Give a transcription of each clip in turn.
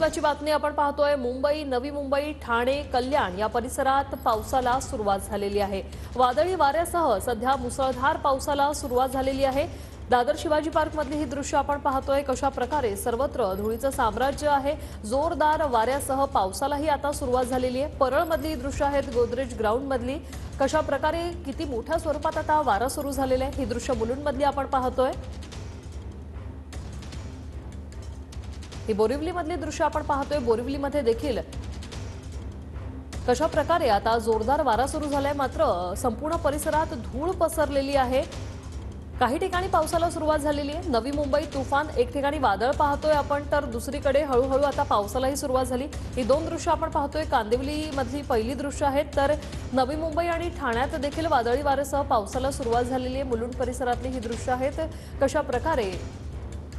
महत्वाची बातमी आपण पाहतोय. मुंबई नवी मुंबई ठाणे कल्याण या परिसरात पावसाला सुरुवात झालेली आहे. वादळी वाऱ्यासह सध्या मुसळधार पावसाला सुरुवात झालेली आहे. दादर शिवाजी पार्क मधली ही दृश्य आपण पाहतोय. कशा प्रकारे सर्वत्र धुळीचं साम्राज्य आहे. जोरदार वाऱ्यासह पावसालाही आता सुरुवात झालेली आहे. परळमधली ही दृश्य आहेत गोदरेज ग्राउंड मधली. कशा प्रकारे किती मोठ्या स्वरूपात आता वारा सुरू झालेला आहे ही दृश्य मुलुंडमधली आपण पाहतोय. ही बोरिवलीमधली दृश्य आपण पाहतोय. बोरिवलीमध्ये देखील कशा प्रकारे आता जोरदार वारा सुरू झालाय मात्र संपूर्ण परिसरात धूळ पसरलेली आहे. काही ठिकाणी पावसाला सुरुवात झालेली आहे. नवी मुंबई तुफान एक ठिकाणी वादळ पाहतोय आपण तर दुसरीकडे हळूहळू आता पावसालाही सुरुवात झाली. ही दोन दृश्य आपण पाहतोय. कांदिवलीमधली पहिली दृश्य आहेत तर नवी मुंबई आणि ठाण्यात देखील वादळी वाऱ्यासह पावसाला सुरुवात झालेली आहे. मुलुंड परिसरातली ही दृश्य आहेत. कशा प्रकारे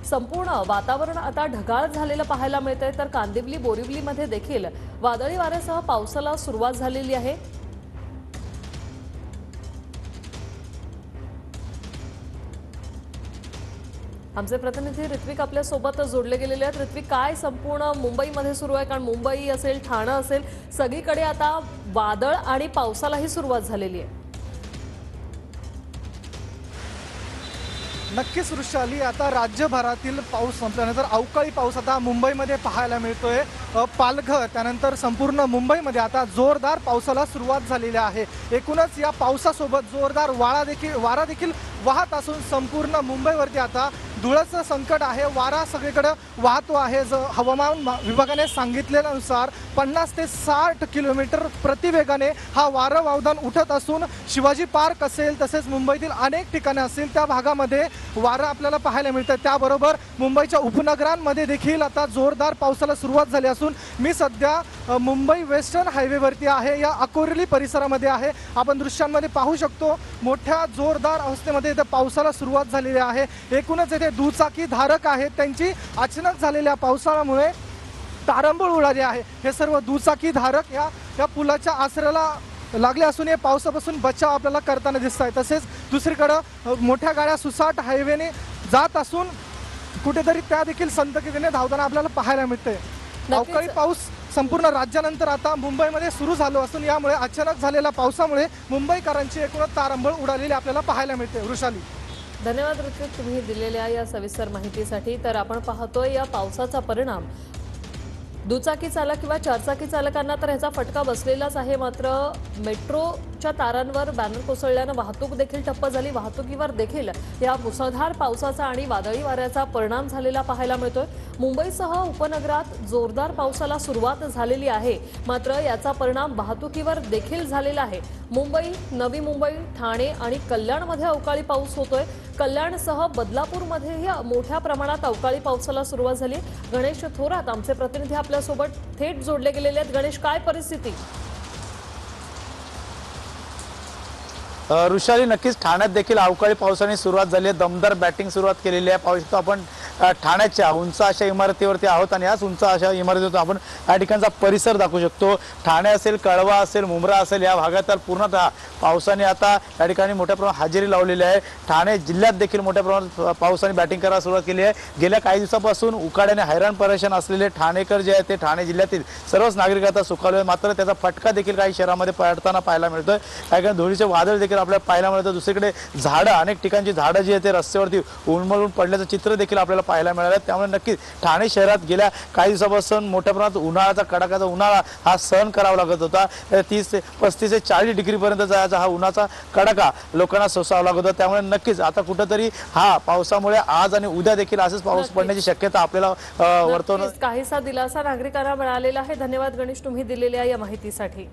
संपूर्ण वातावरण आता ढगाळ झालेलं पाहायला मिळतंय. तर कांदिवली बोरिवलीमध्ये देखील वादळी वाऱ्यासह पावसाला सुरुवात झालेली आहे. आमचे प्रतिनिधी ऋत्विक आपल्यासोबत जोडले गेलेले आहेत. ऋत्विक काय संपूर्ण मुंबईमध्ये सुरू आहे? कारण मुंबई असेल ठाणं असेल सगळीकडे आता वादळ आणि पावसालाही सुरुवात झालेली आहे. नक्कीच वृषाली आता राज्यभरातील पाऊस संपल्यानंतर अवकाळी पाऊस आता मुंबईमध्ये पाहायला मिळतोय. पालघर त्यानंतर संपूर्ण मुंबईमध्ये आता जोरदार पावसाला सुरुवात झालेली आहे. एकूणच या पावसासोबत जोरदार वारा देखील वारा देखील वाहत असून संपूर्ण मुंबईवरती आता धुळाचं संकट आहे वारा सगळीकडे वाहतो आहे. ज हवामान विभागाने सांगितलेल्यानुसार पन्नास ते साठ किलोमीटर प्रतिवेगाने हा वारं वावदान उठत असून शिवाजी पार्क असेल तसेच मुंबईतील अनेक ठिकाणं असतील त्या भागामध्ये वारं आपल्याला पाहायला मिळतं त्याबरोबर मुंबईच्या उपनगरांमध्ये देखील आता जोरदार पावसाला सुरुवात झाली असून मी सध्या मुंबई वेस्टर्न हायवेवरती आहे या अकोरली परिसरामध्ये आहे. आपण दृश्यांमध्ये पाहू शकतो मोठ्या जोरदार अवस्थेमध्ये इथे पावसाला सुरुवात झालेली आहे. एकूणच येथे दुचाकी धारक आहेत. त्यांची अचानक झालेल्या पावसाळ्यामुळे तारंबळ उडाली आहे. हे सर्व दुचाकी धारक या या पुलाच्या आसऱ्याला लागले असून हे पावसापासून बचाव आपल्याला करताना दिसत आहे तसेच दुसरीकडं मोठ्या गाड्या सुसाट हायवेने जात असून कुठेतरी त्या देखील संतगतीने धावताना आपल्याला पाहायला मिळते अवकाळी पाऊस संपूर्ण राज्यानंतर आता मुंबईमध्ये सुरू झालो असून यामुळे अचानक झालेल्या पावसामुळे मुंबईकरांची एकूणच तारंबळ उडालेली आपल्याला पाहायला मिळते. वृषाली. धन्यवाद ऋत्विक तुम्ही दिलेल्या या सविस्तर माहितीसाठी. तर आपण पाहतोय या पावसाचा परिणाम. दुचाकी चालक किंवा चारचाकी चालकांना तर ह्याचा फटका बसलेलाच आहे मात्र मेट्रोच्या तारांवर बॅनर कोसळल्यानं वाहतूक देखील ठप्प झाली. वाहतुकीवर देखील या मुसळधार पावसाचा आणि वादळी वाऱ्याचा परिणाम झालेला पाहायला मिळतोय. मुंबईसह उपनगरात जोरदार पावसाला सुरुवात झालेली आहे. मात्र याचा परिणाम वाहतुकीवर देखील झालेला आहे. मुंबई नवी मुंबई ठाणे आणि कल्याणमध्ये अवकाळी पाऊस होतोय. कल्याणसह बदलापूरमध्येही मोठ्या प्रमाणात अवकाळी पावसाला सुरुवात झाली. गणेश थोरात आमचे प्रतिनिधी आपल्यासोबत थेट जोडले गेलेले आहेत. गणेश काय परिस्थिती? ऋषाली नक्कीच ठाण्यात देखील अवकाळी पावसाने सुरुवात झाली आहे. दमदार बॅटिंग सुरुवात केलेली आहे. पाहू शकतो आपण ठाण्याच्या उंच अशा इमारतीवरती आहोत आणि याच उंच अशा इमारतीवरती आपण या ठिकाणचा परिसर दाखवू शकतो. ठाणे असेल कळवा असेल मुंब्रा असेल या भागात पूर्णतः पावसाने आता या ठिकाणी मोठ्या प्रमाणात हजेरी लावलेली आहे. ठाणे जिल्ह्यात देखील मोठ्या प्रमाणात पावसाने बॅटिंग करायला सुरुवात केली आहे. गेल्या काही दिवसापासून उकाड्याने हैराण परेशान असलेले ठाणेकर जे आहेत ते ठाणे जिल्ह्यातील सर्वच नागरिक आता सुखावले आहेत. मात्र त्याचा फटका देखील काही शहरामध्ये पडताना पाहायला मिळतोय. काही कारण धुळीचे वादळ देखील आपल्याला पाहायला मिळतं. दुसरीकडे झाडं अनेक ठिकाणची झाडं जी आहेत ते रस्त्यावरती उलमळून पडल्याचं चित्र देखील आपल्याला पाहायला मिळालं. आहे त्यामुळे नक्कीच ठाणे शहरात गेल्या काही दिवसापासून मोठ्या प्रमाणात उन्हाळ्याचा कडाक्याचा उन्हाळा हा सहन करावा लागत होता. तीस ते पस्तीस ते चाळीस डिग्रीपर्यंत जायचा हा उन्हाचा कडाका लोकांना सोसावा लागत होता. त्यामुळे नक्कीच आता कुठंतरी हा पावसामुळे आज आणि उद्या देखील असंच पाऊस. पडण्याची शक्यता आपल्याला वर्तवणं काहीसा दिलासा नागरिकांना मिळालेला आहे. धन्यवाद गणेश तुम्ही दिलेल्या या माहितीसाठी.